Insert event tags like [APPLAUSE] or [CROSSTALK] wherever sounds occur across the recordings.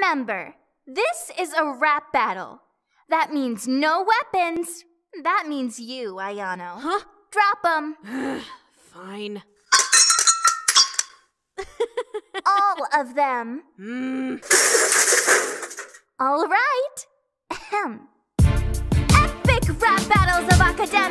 Remember, this is a rap battle. That means no weapons. That means you, Ayano. Huh? Drop them. [SIGHS] Fine. [LAUGHS] All of them. Mm. All right. Ahem. Epic rap battles of Akademi.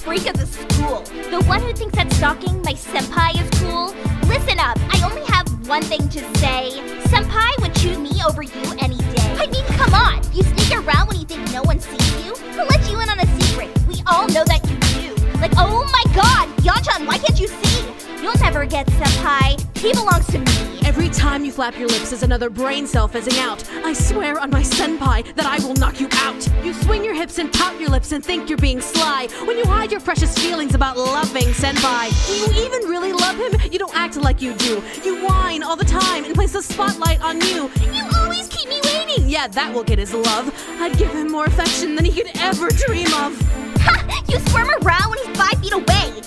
Freak of the school. The one who thinks that stalking my senpai is cool. Listen up, I only have one thing to say. Senpai would choose me over you any day. I mean, come on, you sneak around when you think no one sees you? Who let you in on a secret? We all know that you do. Like, oh my god, Yanchan, why can't you see? You'll never get senpai. He belongs to me. Every time you flap your lips is another brain cell fizzing out. I swear on my senpai that I will knock you out. You swing your hips and pout your lips and think you're being sly. When you hide your precious feelings about loving senpai. Do you even really love him? You don't act like you do. You whine all the time and place the spotlight on you. You always keep me waiting. Yeah, that will get his love. I'd give him more affection than he could ever dream of. Ha! You squirm around when he's five feet away.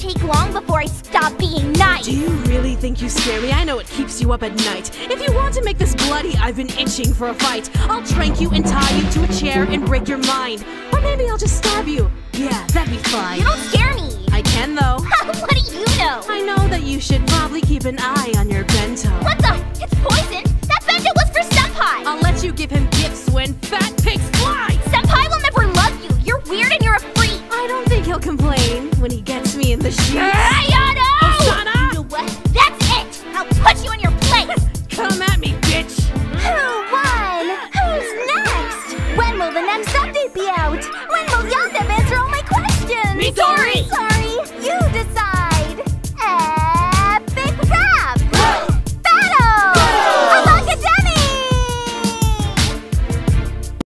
Take long before I stop being nice. Do you really think you scare me? I know it keeps you up at night. If you want to make this bloody, I've been itching for a fight. I'll trank you and tie you to a chair and break your mind. Or maybe I'll just stab you. Yeah, that'd be fine. You don't scare me. I can though. [LAUGHS] what do you know? I know that you should probably keep an eye on your bento. What the? It's poison. That bento was for Senpai. I'll let you give him gifts when fat pigs fly. Senpai will never love you. You're weird and you're a freak. I don't think he'll complain when he gets me in the sheets.